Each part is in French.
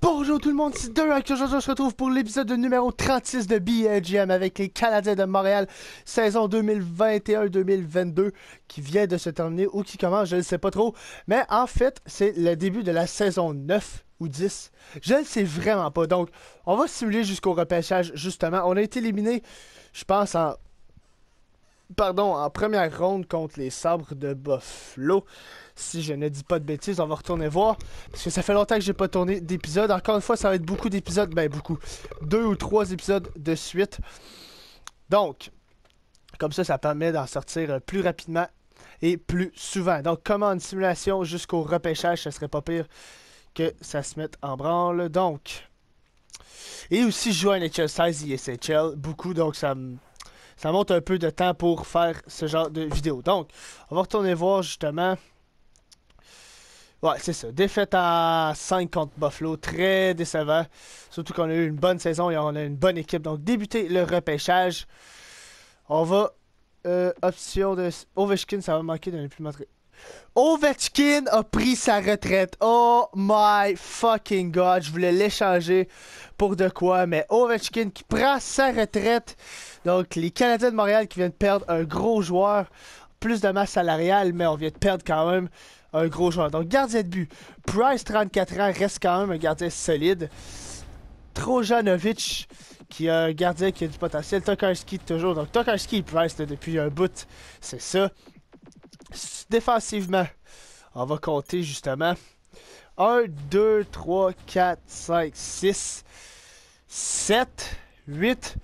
Bonjour tout le monde, c'est Derek. Aujourd'hui, on se retrouve pour l'épisode numéro 36 de BLGM avec les Canadiens de Montréal, saison 2021-2022, qui vient de se terminer ou qui commence, je ne sais pas trop. Mais en fait, c'est le début de la saison 9 ou 10. Je ne sais vraiment pas. Donc, on va simuler jusqu'au repêchage, justement. On a été éliminé, je pense, en. Pardon, en première ronde contre les sabres de Buffalo si je ne dis pas de bêtises, on va retourner voir. Parce que ça fait longtemps que j'ai pas tourné d'épisodes. Encore une fois, ça va être beaucoup d'épisodes. Ben, beaucoup. Deux ou trois épisodes de suite. Donc, comme ça, ça permet d'en sortir euh, plus rapidement et plus souvent. Donc, comment une simulation jusqu'au repêchage, ça serait pas pire que ça se mette en branle. Donc, et aussi, je joue à NHL 16 ISHL, beaucoup, donc ça Ça monte un peu de temps pour faire ce genre de vidéo. Donc, on va retourner voir justement Ouais, c'est ça. Défaite à 5 contre Buffalo. Très décevant. Surtout qu'on a eu une bonne saison et on a une bonne équipe. Donc, débuter le repêchage. On va. Euh, option de. Ovechkin, ça va manquer de ne plus montrer. Ovechkin a pris sa retraite. Oh my fucking god. Je voulais l'échanger pour de quoi. Mais Ovechkin qui prend sa retraite. Donc, les Canadiens de Montréal qui viennent perdre un gros joueur. Plus de masse salariale, mais on vient de perdre quand même un gros joueur. Donc, gardien de but. Price, 34 ans, reste quand même un gardien solide. Trojanovic, qui est un gardien qui a du potentiel. Tokarski, toujours. Donc, Tokarski et Price, depuis un bout, c'est ça. Défensivement, on va compter justement 1, 2, 3, 4, 5, 6, 7, 8,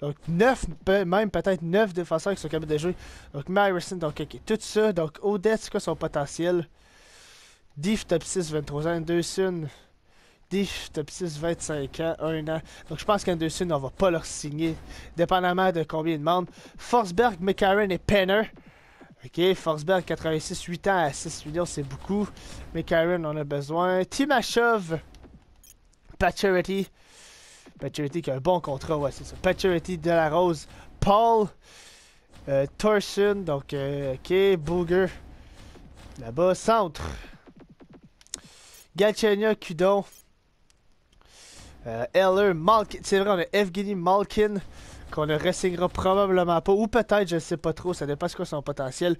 donc 9, même peut-être 9 défenseurs qui sont capables de jouer. Donc Myerson, donc ok, tout ça. Donc Odette, c'est quoi son potentiel? Diff top 6, 23 ans. Anderson, Diff top 6, 25 ans, 1 an. Donc je pense qu'Anderson, on va pas leur signer, dépendamment de combien ils demandent. Forsberg, McCarron et Penner. Ok, Forsberg 86, 8 ans à 6 millions, c'est beaucoup. McCarron, on a besoin. Timashov, Pacioretty. Paturity qui a un bon contrat, ouais, c'est ça. Paturity de la Rose, Paul, euh, Thorson, donc, euh, ok, Booger, là-bas, centre. Galchenia, Kudon, euh, Eller, Malkin, c'est vrai, on a Evgeny Malkin, qu'on ne ressignera probablement pas, ou peut-être, je ne sais pas trop, ça dépend de quoi son potentiel.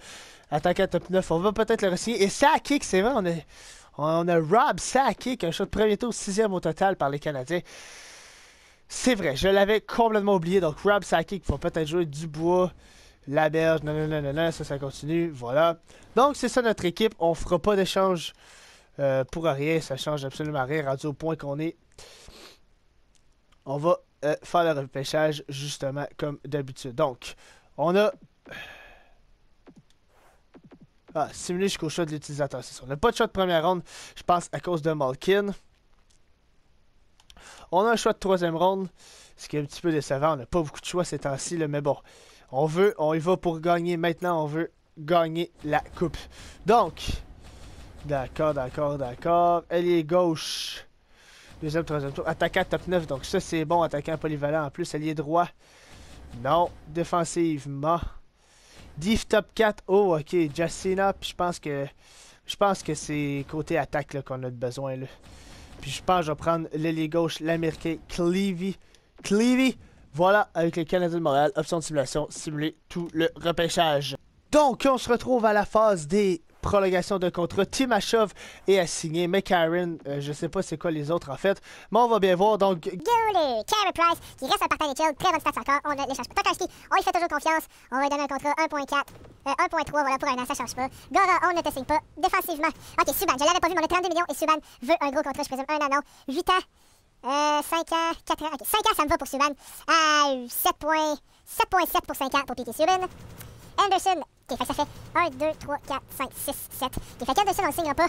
Attaquant top 9, on va peut-être le ressigner. Et Sakic, c'est vrai, on a, on a Rob Sakic, un shot de premier tour, sixième au total par les Canadiens. C'est vrai, je l'avais complètement oublié. Donc, Rob Sakic va peut-être jouer Dubois, Laberge, non, non, non, non, ça, ça continue. Voilà. Donc, c'est ça notre équipe. On fera pas d'échange euh, pour rien. Ça change absolument rien. Rendu au point qu'on est. On va euh, faire le repêchage justement comme d'habitude. Donc, on a. Ah, simulé jusqu'au shot de l'utilisateur, c'est ça. On n'a pas de shot de première ronde, je pense, à cause de Malkin. On a un choix de troisième ronde, ce qui est un petit peu décevant. On n'a pas beaucoup de choix ces temps-ci, mais bon. On veut, on y va pour gagner maintenant. On veut gagner la coupe. Donc, d'accord, d'accord, d'accord. est gauche. Deuxième, troisième tour. Attaquant top 9. Donc ça, c'est bon. Attaquant polyvalent. En plus, allié droit. Non. Défensivement. Div top 4. Oh, ok. Justina. Puis je pense que... Je pense que c'est côté attaque qu'on a besoin. Là. Puis je pense que je vais prendre l'ailier gauche, l'américain Clevy. Clevy, voilà, avec le Canadien de Montréal, option de simulation, simuler tout le repêchage. Donc, on se retrouve à la phase des prolongation de contrat. Timashov est assigné. McCarron, euh, je sais pas c'est quoi les autres en fait. Mais on va bien voir. Donc, Gurley, Carey Price, qui reste un partenaire Chill, très bonne stats encore. On a l'échange. Tokarski, on lui fait toujours confiance. On lui donner un contrat 1.4. Euh, 1.3, voilà, pour un an, ça change pas. Gora, on ne te signe pas. Défensivement. Ok, Subban, je l'avais pas vu, mais on a 32 millions et Subban veut un gros contrat, je présume, un an, non. 8 ans. Euh, 5 ans, 4 ans. Ok, 5 ans, ça me va pour Subban. À 7.7 pour 5 ans pour P.T. Subban. Anderson, Ok, que ça fait 1, 2, 3, 4, 5, 6, 7. Ok, fait qu'Anderson, on le signera pas.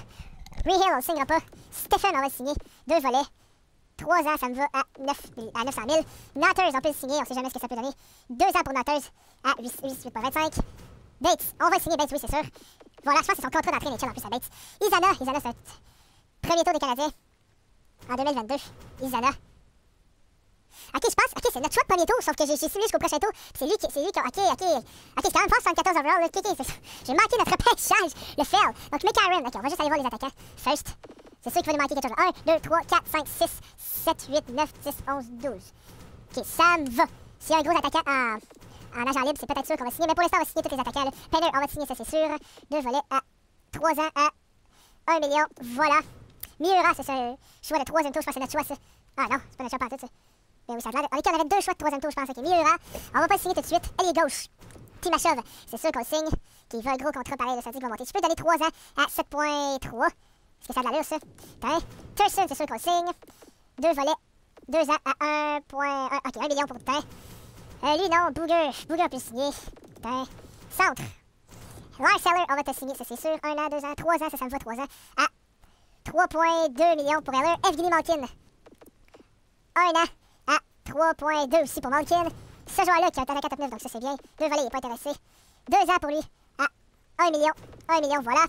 Rehill, on le signera pas. Stephen, on va le signer. Deux volets. 3 ans, ça me va à, 9, à 900 000. Natters, on peut le signer, on sait jamais ce que ça peut donner. 2 ans pour Natters à 8,25. Bates, on va le signer, Bates, oui, c'est sûr. Voilà, je pense que c'est son contrat d'entrée NHL en plus à Bates. Isana, Isana, c'est premier tour des Canadiens en 2022. Isana. Ok, je pense. Ok, c'est notre choix de premier tour, sauf que j'ai simulé jusqu'au prochain tour. C'est lui qui. C'est lui qui. Ok, ok. Ok, c'est quand même fort 74 overall. Ok, ok. J'ai manqué notre repêchage. Le fail. Donc, McCarron. Ok, on va juste aller voir les attaquants. First. C'est sûr qu'il va nous manquer quelque chose. 1, 2, 3, 4, 5, 6, 7, 8, 9, 10, 11, 12. Ok, ça me va. S'il y a un gros attaquant en, en agent libre, c'est peut-être sûr qu'on va signer. Mais pour l'instant, on va signer tous les attaquants. Là. Penner, on va signer, ça c'est sûr. Deux volets à 3 ans à 1 million. Voilà. Miura, c'est ça. Choix de troisième tour, je pense que c'est notre choix, ça. Ah non, c'est pas notre choix partout, ça. Oui, ça a. On avait deux choix de troisième tour, je pense. Ok, Miura. On va pas le signer tout de suite. Elle est gauche. Timashov, c'est sûr qu'on signe. Qui veut un gros contrat pareil, dit qu'il va monter. Tu peux donner 3 ans à 7.3. Est-ce que ça a de l'allure, ça? Putain. Thurston, c'est sûr qu'on signe. Deux volets. Deux ans à 1.1. Ok, 1 million pour putain. Euh, lui, non. Booger. Booger peut le signer. Putain. Centre. Lars Seller, on va te signer, ça c'est sûr. Un an, deux ans, trois ans, ça, ça me va trois ans. À 3,2 millions pour Heller. Evgeny Malkin. Un an à 3,2 aussi pour Malkin. Ce joueur-là qui a un 4 9, donc ça c'est bien. Deux volets, il n'est pas intéressé. Deux ans pour lui à 1 million. 1 million, voilà.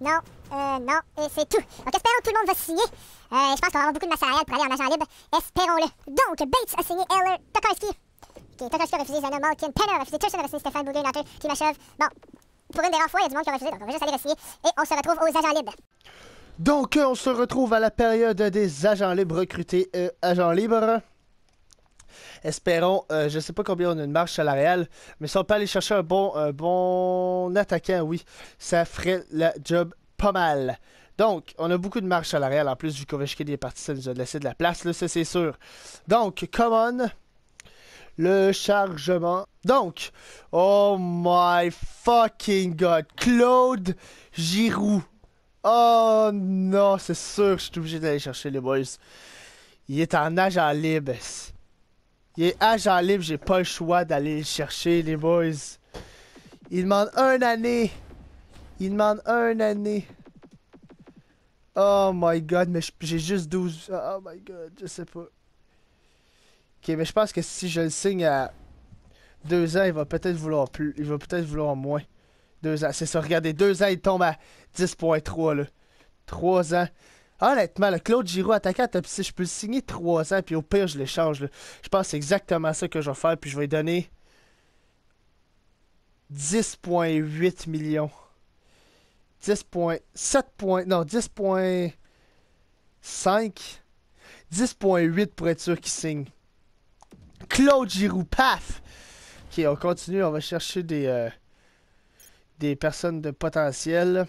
Non, euh, non, et c'est tout. Donc espérons que tout le monde va signer. Euh, je pense qu'on va avoir beaucoup de masse salariale pour aller en agent libre. Espérons-le. Donc, Bates a signé Heller. Tokarski. Ok, Tokarski a refusé Zana Malkin. Penner a refusé. Thurston a refusé Stéphane Natter, Timashov. Bon, pour une rares fois, il y a du monde qui a refusé, donc on va juste aller signer. Et on se retrouve aux agents libres. Donc, on se retrouve à la période des agents libres recrutés. Euh, agents libres. Espérons, euh, je sais pas combien on a une marge salariale, mais si on peut aller chercher un bon, un bon attaquant, oui, ça ferait le job pas mal. Donc, on a beaucoup de marge salariale en plus, vu qu'Ovechkin est parti, ça nous a laissé de la place, là, ça c'est sûr. Donc, come on, le chargement. Donc, oh my fucking god, Claude Giroux. Oh non, c'est sûr, je suis obligé d'aller chercher les boys. Il est en agent libre. Il est agent libre, j'ai pas le choix d'aller le chercher, les boys. Il demande un année. Il demande un année. Oh my god, mais j'ai juste 12. Oh my god, je sais pas. Ok, mais je pense que si je le signe à deux ans, il va peut-être vouloir plus. Il va peut-être vouloir moins. Deux ans, c'est ça. Regardez, deux ans, il tombe à 10.3 là. Trois ans. Honnêtement, le Claude Giroux attaquant top 6, je peux le signer 3 ans, puis au pire, je l'échange. Je pense que c'est exactement ça que je vais faire, puis je vais lui donner 10,8 millions. 10.7 Non, 10.5. 10.8 pour être sûr qu'il signe. Claude Giroux, paf! Ok, on continue, on va chercher des, euh, des personnes de potentiel.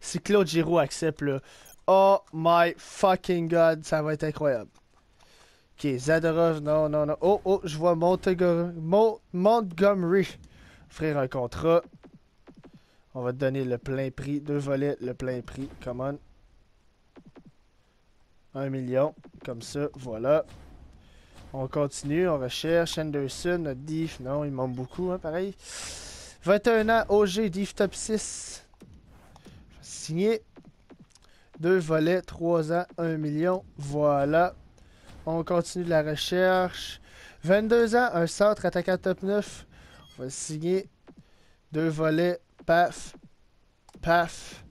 Si Claude Giroux accepte, là, oh my fucking god, ça va être incroyable. Ok, Zadorov, non, non, non. Oh, oh, je vois Montgomery. Offrir un contrat. On va te donner le plein prix. Deux volets, le plein prix. Come on. Un million. Comme ça, voilà. On continue, on recherche. Anderson, notre diff. Non, il manque beaucoup, hein, pareil. 21 ans, OG, diff top 6. Signé. Deux volets, 3 ans, 1 million. Voilà. On continue la recherche. 22 ans, un centre attaquant top 9. On va signer. Deux volets, paf. Paf.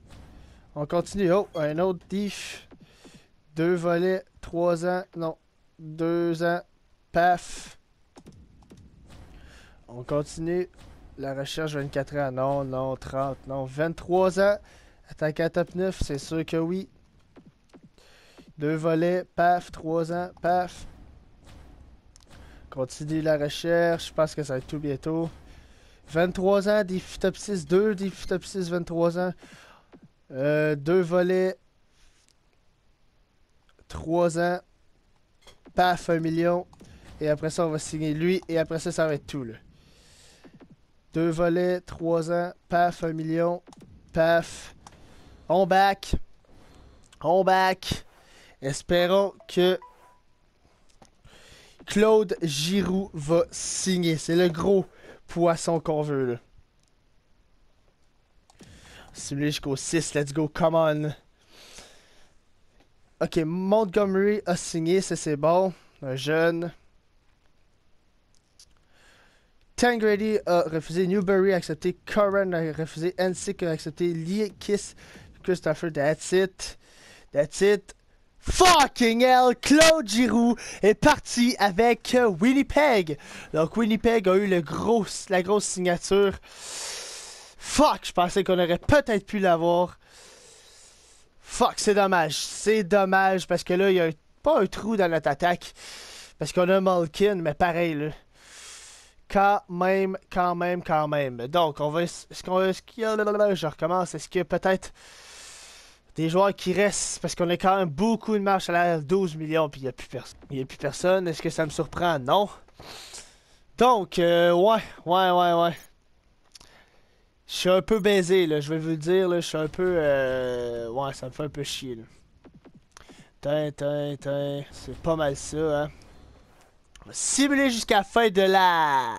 On continue. Oh, un autre diff. Deux volets, 3 ans, non, 2 ans, paf. On continue. La recherche 24 ans, non, non, 30, non, 23 ans. Attaquant top 9, c'est sûr que oui. Deux volets, paf, 3 ans, paf. Continue la recherche, je pense que ça va être tout bientôt. 23 ans, des top 6, 2 des top 6, 23 ans. Euh, deux volets, 3 ans, paf, 1 million. Et après ça, on va signer lui. Et après ça, ça va être tout. Là. Deux volets, 3 ans, paf, 1 million, paf. On back. On back. Espérons que Claude Giroux va signer. C'est le gros poisson qu'on veut. Là. Simulé jusqu'au 6. Let's go. Come on. Ok, Montgomery a signé. Ça, c'est bon. Un jeune. Tangrady a refusé. Newberry a accepté. Curran a refusé. Ensick a accepté. Lee That's it. That's it. Fucking hell, Claude Giroux est parti avec Winnipeg. Donc Winnipeg a eu le gros, la grosse signature. Fuck, je pensais qu'on aurait peut-être pu l'avoir. Fuck, c'est dommage. C'est dommage parce que là, il y a pas un trou dans notre attaque. Parce qu'on a Malkin, mais pareil, là. Quand même, quand même, quand même. Donc, on va. Est-ce qu'on. Est je recommence. Est-ce a peut-être des joueurs qui restent parce qu'on a quand même beaucoup de marche à la 12 millions puis il n'y a plus personne. Il n'y a plus personne. Est-ce que ça me surprend? Non. Donc, euh, ouais, ouais, ouais, ouais. Je suis un peu baisé, là, je vais vous le dire, là, je suis un peu... Euh... Ouais, ça me fait un peu chier, là. Tin, c'est pas mal ça, hein. On va simuler jusqu'à la fin de la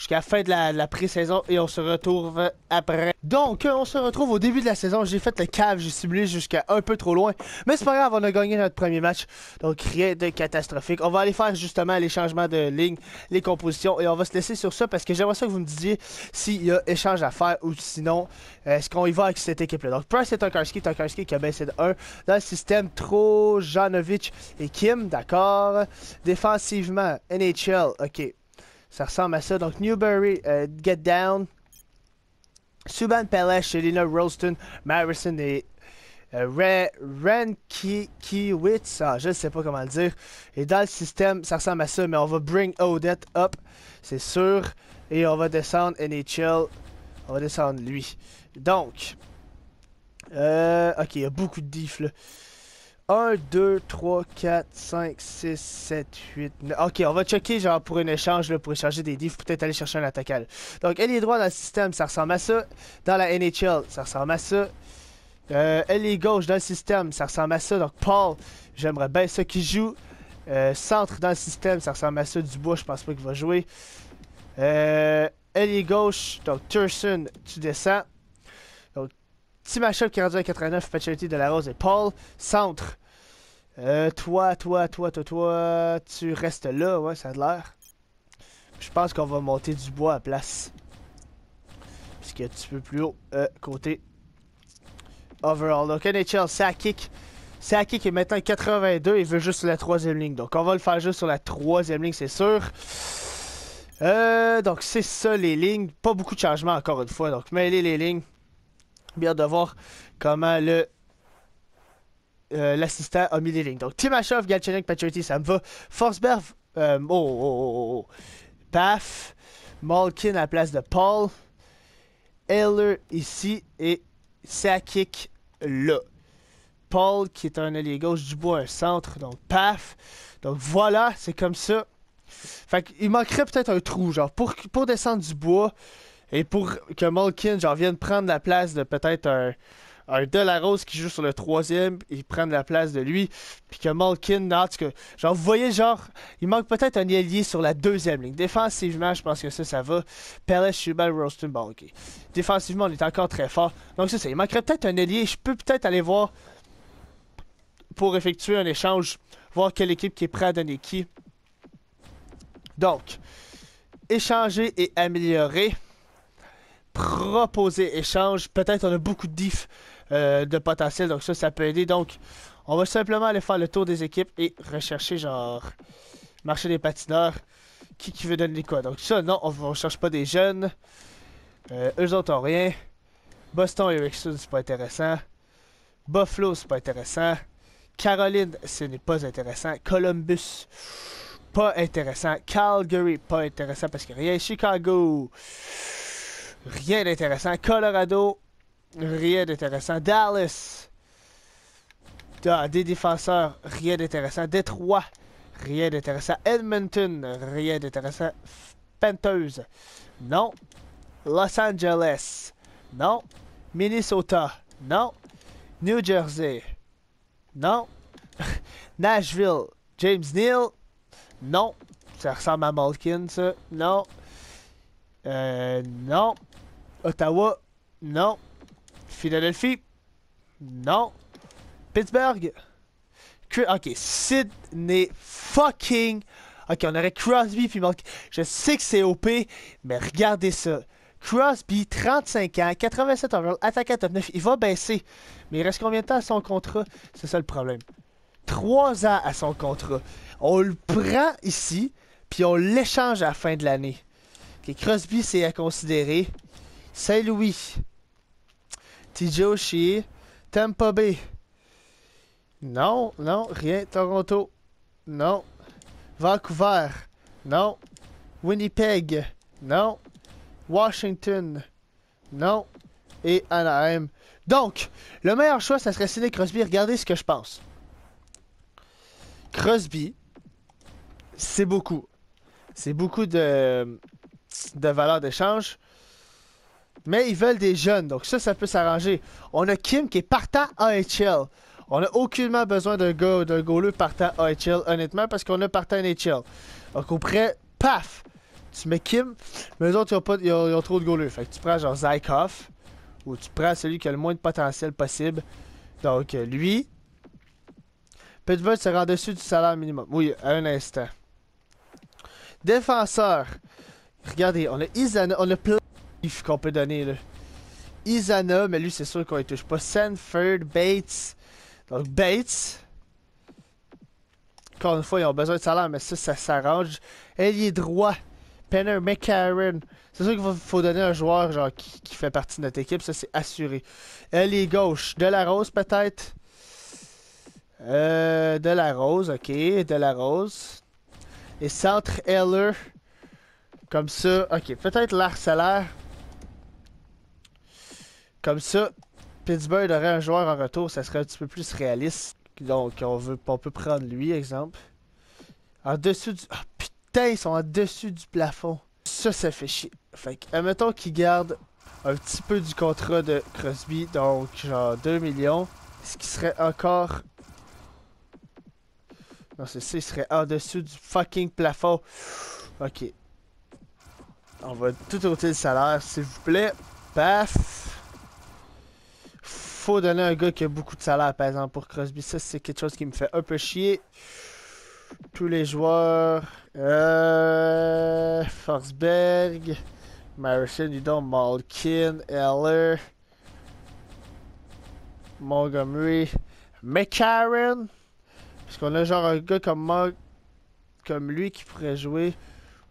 jusqu'à la fin de la, pré-saison et on se retrouve après. Donc, on se retrouve au début de la saison. J'ai fait le cave, j'ai simulé jusqu'à un peu trop loin. Mais c'est pas grave, on a gagné notre premier match. Donc, rien de catastrophique. On va aller faire justement les changements de ligne, les compositions et on va se laisser sur ça parce que j'aimerais ça que vous me disiez s'il y a échange à faire ou sinon, est-ce qu'on y va avec cette équipe-là? Donc, Price et Tokarski, Tokarski qui a baissé de 1 dans le système Trojanovic et Kim, d'accord. Défensivement, NHL, ok. Ça ressemble à ça. Donc, Newberry, euh, Get Down. Subban Pelesh, Elena Rolston, Marison et euh, Renkiewicz. Ah, je ne sais pas comment le dire. Et dans le système, ça ressemble à ça, mais on va bring Odette up, c'est sûr. Et on va descendre NHL. On va descendre lui. Donc, euh, ok, il y a beaucoup de diff là. 1, 2, 3, 4, 5, 6, 7, 8, 9. Ok, on va checker genre pour un échange, pour échanger des diffs, peut-être aller chercher un attaquant. Donc, est droit dans le système, ça ressemble à ça. Dans la NHL, ça ressemble à ça. Euh, gauche dans le système, ça ressemble à ça. Donc, Paul, j'aimerais bien ça qui joue. Euh, centre dans le système, ça ressemble à ça. Dubois, je pense pas qu'il va jouer. Euh, est gauche, donc Turson, tu descends. Donc, Timashov qui est rendu à 89, Pachality de la Rose et Paul. Centre, euh, toi, toi, toi, toi, toi, tu restes là, ouais, ça a l'air. Je pense qu'on va monter du bois à place. Parce qu'il est un petit peu plus haut, euh, côté overall. Donc NHL, Sakic. Sakic est maintenant 82, il veut juste sur la troisième ligne. Donc on va le faire juste sur la troisième ligne, c'est sûr. Euh, donc c'est ça les lignes. Pas beaucoup de changements encore une fois. Donc mêler les lignes. Bien de voir comment le euh, l'assistant a mis les lignes. Donc, Timashov, Galchenyuk, Paturity, ça me va. Forsberg, euh, oh, oh, oh, oh, Paf, Malkin à la place de Paul. Eller ici et Sakic là. Paul qui est un allié gauche, Dubois un centre, donc paf. Donc voilà, c'est comme ça. Fait qu'il manquerait peut-être un trou, genre pour, pour descendre du bois et pour que Malkin genre vienne prendre la place de peut-être un, un Delarose qui joue sur le troisième, ils prennent la place de lui, puis que Malkin, en tout genre, vous voyez, genre, il manque peut-être un ailier sur la deuxième ligne. Défensivement, je pense que ça, ça va. Perez, Schubal, Roston, bon, ok. Défensivement, on est encore très fort. Donc, c'est ça, il manquerait peut-être un ailier. Je peux peut-être aller voir pour effectuer un échange, voir quelle équipe qui est prête à donner qui. Donc, échanger et améliorer proposer échange. Peut-être on a beaucoup de diff euh, de potentiel, donc ça, ça peut aider. Donc, on va simplement aller faire le tour des équipes et rechercher, genre, marché des patineurs. Qui, qui veut donner quoi? Donc, ça, non, on ne cherche pas des jeunes. Euh, eux autres ont rien. Boston et Erickson, c'est pas intéressant. Buffalo, c'est pas intéressant. Caroline, ce n'est pas intéressant. Columbus, pas intéressant. Calgary, pas intéressant parce que rien. Chicago, rien d'intéressant. Colorado, rien d'intéressant. Dallas, des défenseurs, rien d'intéressant. Détroit, rien d'intéressant. Edmonton, rien d'intéressant. Panthers, non. Los Angeles, non. Minnesota, non. New Jersey, non. Nashville, James Neal, non. Ça ressemble à Malkin. Non. Euh, non. Ottawa, non. Philadelphie, non. Pittsburgh, ok, Sydney fucking. Ok, on aurait Crosby puis Je sais que c'est OP, mais regardez ça. Crosby, 35 ans, 87 overall, attaque à top 9. Il va baisser. Mais il reste combien de temps à son contrat? C'est ça le problème. 3 ans à son contrat. On le prend ici, puis on l'échange à la fin de l'année. Ok, Crosby, c'est à considérer. Saint-Louis. TJ Oshie. Tampa Bay. Non, non, rien. Toronto. Non. Vancouver. Non. Winnipeg. Non. Washington. Non. Et Anaheim. Donc, le meilleur choix, ça serait Sidney Crosby. Regardez ce que je pense. Crosby, c'est beaucoup. C'est beaucoup de, de valeur d'échange. Mais ils veulent des jeunes, donc ça, ça peut s'arranger. On a Kim qui est partant AHL. On a aucunement besoin d'un gars, d'un goaler partant AHL, honnêtement, parce qu'on a partant NHL. Donc, auprès, paf! Tu mets Kim, mais eux autres, ils ont, pas, ils ont, trop de goalers. Fait que tu prends genre Zykov, ou tu prends celui qui a le moins de potentiel possible. Donc, lui. Pittsburgh sera en dessus du salaire minimum. Oui, à un instant. Défenseur. Regardez, on a Isana, on a plein qu'on peut donner là. Isana, mais lui c'est sûr qu'on ne touche pas. Sanford, Bates. Donc Bates. Encore une fois, ils ont besoin de salaire, mais ça, ça s'arrange. Ailier droit. Penner McCarron. C'est sûr qu'il faut, donner un joueur genre qui, fait partie de notre équipe, ça c'est assuré. Ailier gauche. De la Rose peut-être? Euh, de la Rose, ok. De la Rose. Et centre Heller. Comme ça. Ok, peut-être l'Arcellaire. Comme ça, Pittsburgh aurait un joueur en retour, ça serait un petit peu plus réaliste. Donc, on, veut, on peut prendre lui, exemple. En dessous du... Ah, putain, ils sont en dessus du plafond. Ça, ça fait chier. Fait que, admettons qu'ils gardent un petit peu du contrat de Crosby, donc genre 2 millions. Ce qui serait encore... Non, c'est ça, il serait en dessous du fucking plafond. Ok. On va tout ôter le salaire, s'il vous plaît. Paf donner un gars qui a beaucoup de salaire, par exemple, pour Crosby. Ça, c'est quelque chose qui me fait un peu chier. Tous les joueurs. Euh, Forsberg. Marison, Udon, Malkin, Eller. Montgomery. McCarron. Parce qu'on a genre un gars comme, Mo comme lui qui pourrait jouer.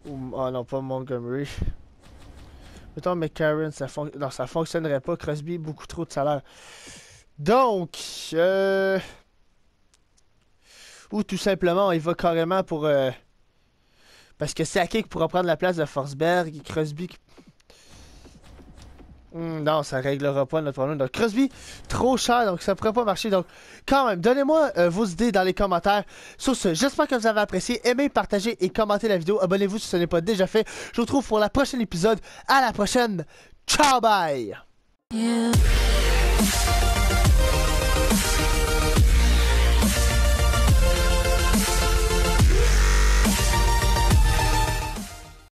Ou... Oh non, pas Montgomery. Mettons McCarron, ça, fon... non, ça fonctionnerait pas. Crosby, beaucoup trop de salaire. Donc, euh... ou tout simplement, il va carrément pour... Euh... Parce que qui pourra prendre la place de Forsberg et Crosby Hmm, non, ça réglera pas notre problème. Donc, Crosby, trop cher, donc ça pourrait pas marcher. Donc, quand même, donnez-moi euh, vos idées dans les commentaires. Sur ce, j'espère que vous avez apprécié. Aimez, partagez et commentez la vidéo. Abonnez-vous si ce n'est pas déjà fait. Je vous retrouve pour la prochaine épisode. À la prochaine. Ciao, bye!